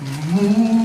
Move.